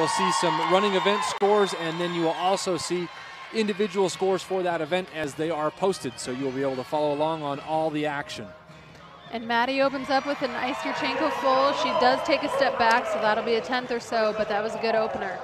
will see some running event scores, and then you will also see individual scores for that event as they are posted. So you'll be able to follow along on all the action. And Maddi opens up with an Yurchenko full. She does take a step back, so that'll be a tenth or so, but that was a good opener.